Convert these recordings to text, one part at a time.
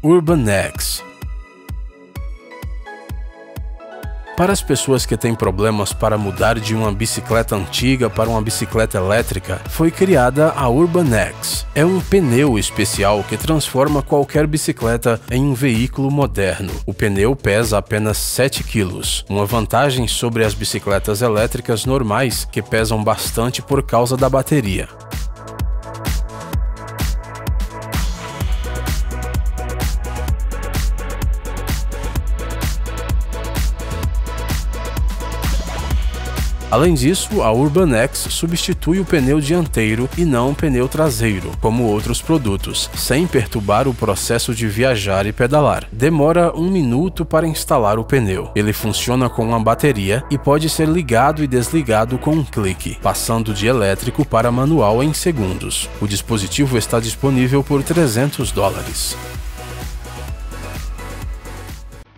Urban X Para as pessoas que têm problemas para mudar de uma bicicleta antiga para uma bicicleta elétrica, foi criada a Urban X. É um pneu especial que transforma qualquer bicicleta em um veículo moderno. O pneu pesa apenas 7 kg, uma vantagem sobre as bicicletas elétricas normais que pesam bastante por causa da bateria. Além disso, a Urban X substitui o pneu dianteiro e não o pneu traseiro, como outros produtos, sem perturbar o processo de viajar e pedalar. Demora um minuto para instalar o pneu. Ele funciona com uma bateria e pode ser ligado e desligado com um clique, passando de elétrico para manual em segundos. O dispositivo está disponível por 300 dólares.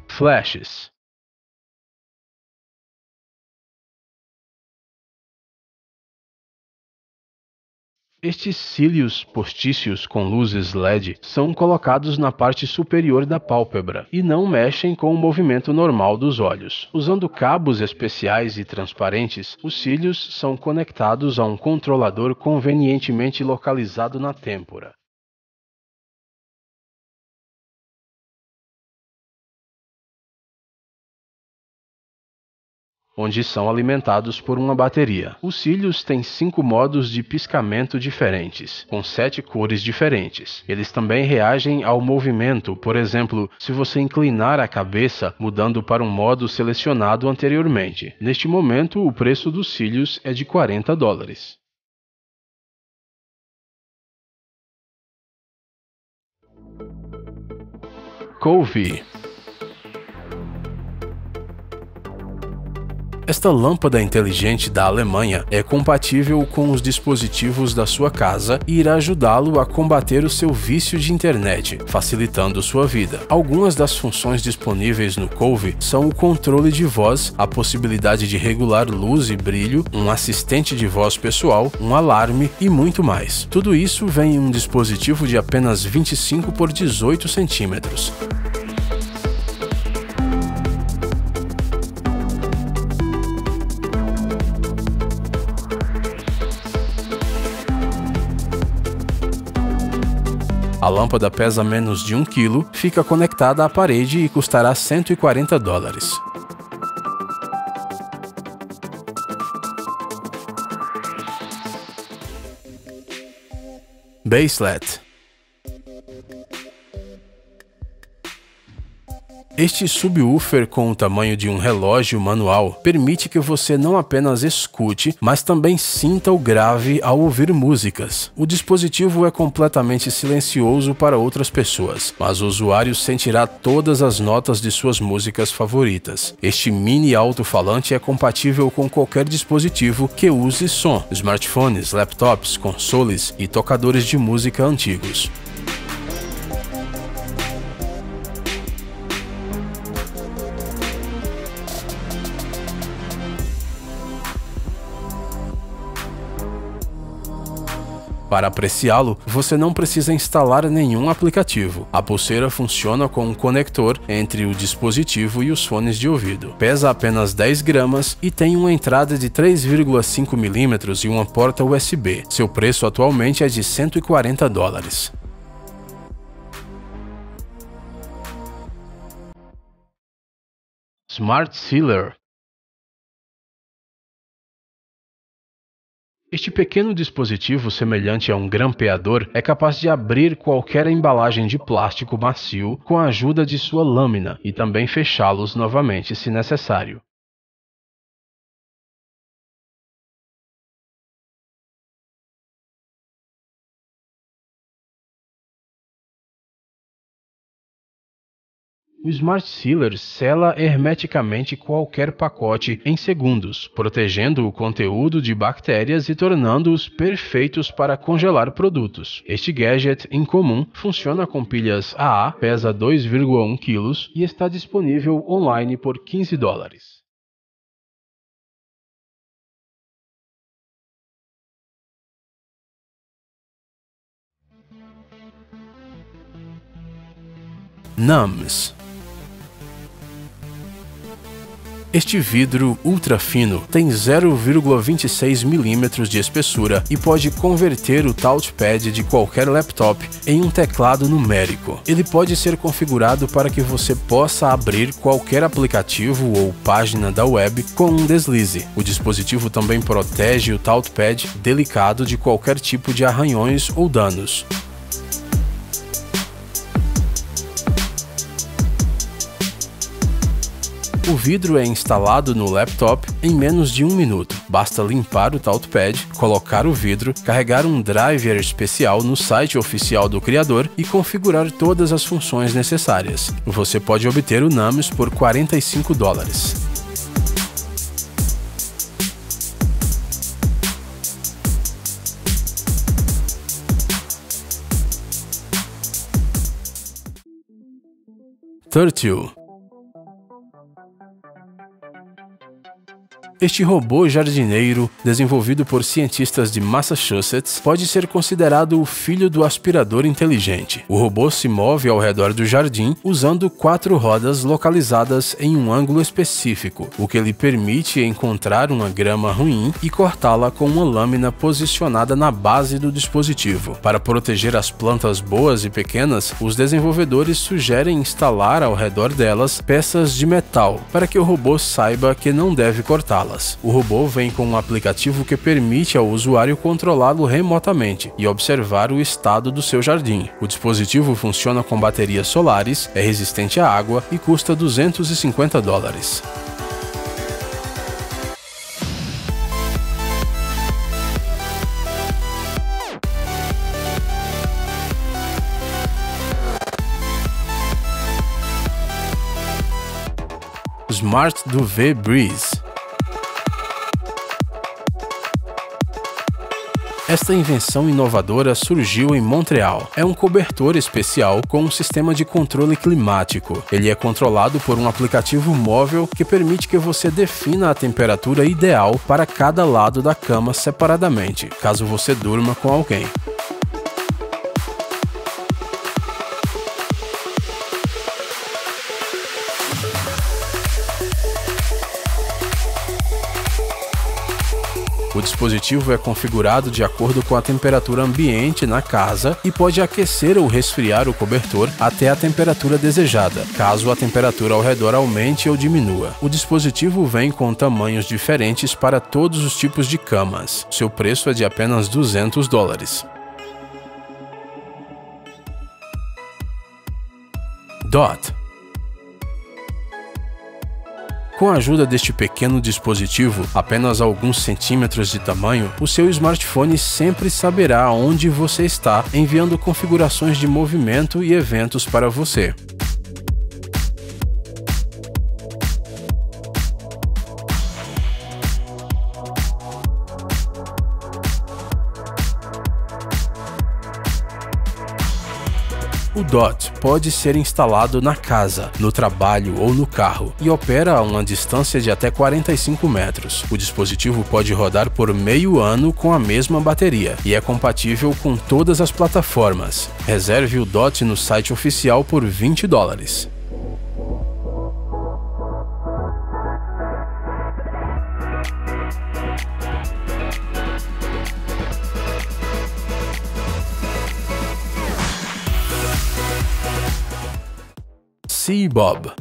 Flashes Estes cílios postícios com luzes LED são colocados na parte superior da pálpebra e não mexem com o movimento normal dos olhos. Usando cabos especiais e transparentes, os cílios são conectados a um controlador convenientemente localizado na têmpora. Onde são alimentados por uma bateria. Os cílios têm cinco modos de piscamento diferentes, com sete cores diferentes. Eles também reagem ao movimento, por exemplo, se você inclinar a cabeça mudando para um modo selecionado anteriormente. Neste momento, o preço dos cílios é de 40 dólares. Couve Esta lâmpada inteligente da Alemanha é compatível com os dispositivos da sua casa e irá ajudá-lo a combater o seu vício de internet, facilitando sua vida. Algumas das funções disponíveis no Cove são o controle de voz, a possibilidade de regular luz e brilho, um assistente de voz pessoal, um alarme e muito mais. Tudo isso vem em um dispositivo de apenas 25 por 18 centímetros. Lâmpada pesa menos de 1 kg, fica conectada à parede e custará 140 dólares. Baselet Este subwoofer com o tamanho de um relógio manual permite que você não apenas escute, mas também sinta o grave ao ouvir músicas. O dispositivo é completamente silencioso para outras pessoas, mas o usuário sentirá todas as notas de suas músicas favoritas. Este mini alto-falante é compatível com qualquer dispositivo que use som, smartphones, laptops, consoles e tocadores de música antigos. Para apreciá-lo, você não precisa instalar nenhum aplicativo. A pulseira funciona com um conector entre o dispositivo e os fones de ouvido. Pesa apenas 10 gramas e tem uma entrada de 3,5 mm e uma porta USB. Seu preço atualmente é de 140 dólares. Smart Sealer Este pequeno dispositivo, semelhante a um grampeador, é capaz de abrir qualquer embalagem de plástico macio com a ajuda de sua lâmina e também fechá-los novamente se necessário. O Smart Sealer sela hermeticamente qualquer pacote em segundos, protegendo o conteúdo de bactérias e tornando-os perfeitos para congelar produtos. Este gadget incomum funciona com pilhas AA, pesa 2,1 kg e está disponível online por 15 dólares. NUMS Este vidro ultra fino tem 0,26 mm de espessura e pode converter o touchpad de qualquer laptop em um teclado numérico. Ele pode ser configurado para que você possa abrir qualquer aplicativo ou página da web com um deslize. O dispositivo também protege o touchpad delicado de qualquer tipo de arranhões ou danos. O vidro é instalado no laptop em menos de um minuto. Basta limpar o touchpad, colocar o vidro, carregar um driver especial no site oficial do criador e configurar todas as funções necessárias. Você pode obter o Namus por 45 dólares. Turtle Este robô jardineiro, desenvolvido por cientistas de Massachusetts, pode ser considerado o filho do aspirador inteligente. O robô se move ao redor do jardim usando quatro rodas localizadas em um ângulo específico, o que lhe permite encontrar uma grama ruim e cortá-la com uma lâmina posicionada na base do dispositivo. Para proteger as plantas boas e pequenas, os desenvolvedores sugerem instalar ao redor delas peças de metal para que o robô saiba que não deve cortá-las. O robô vem com um aplicativo que permite ao usuário controlá-lo remotamente e observar o estado do seu jardim. O dispositivo funciona com baterias solares, é resistente à água e custa 250 dólares. Smart Duvet Breeze Esta invenção inovadora surgiu em Montreal. É um cobertor especial com um sistema de controle climático. Ele é controlado por um aplicativo móvel que permite que você defina a temperatura ideal para cada lado da cama separadamente, caso você durma com alguém. O dispositivo é configurado de acordo com a temperatura ambiente na casa e pode aquecer ou resfriar o cobertor até a temperatura desejada, caso a temperatura ao redor aumente ou diminua. O dispositivo vem com tamanhos diferentes para todos os tipos de camas. Seu preço é de apenas 200 dólares. Dot com a ajuda deste pequeno dispositivo, apenas alguns centímetros de tamanho, o seu smartphone sempre saberá onde você está, enviando configurações de movimento e eventos para você. O DOT pode ser instalado na casa, no trabalho ou no carro e opera a uma distância de até 45 metros. O dispositivo pode rodar por meio ano com a mesma bateria e é compatível com todas as plataformas. Reserve o DOT no site oficial por 20 dólares. Sea Bob.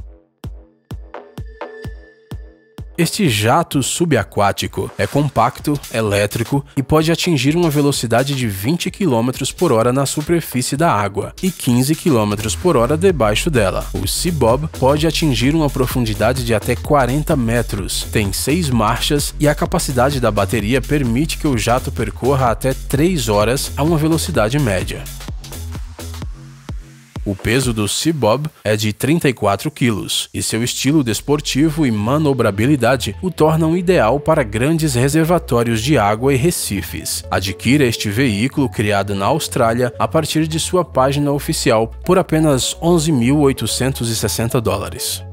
Este jato subaquático é compacto, elétrico e pode atingir uma velocidade de 20 km por hora na superfície da água e 15 km por hora debaixo dela. O Sea Bob pode atingir uma profundidade de até 40 metros, tem 6 marchas e a capacidade da bateria permite que o jato percorra até 3 horas a uma velocidade média. O peso do Seabob é de 34 quilos e seu estilo desportivo e manobrabilidade o tornam ideal para grandes reservatórios de água e recifes. Adquira este veículo criado na Austrália a partir de sua página oficial por apenas 11.860 dólares.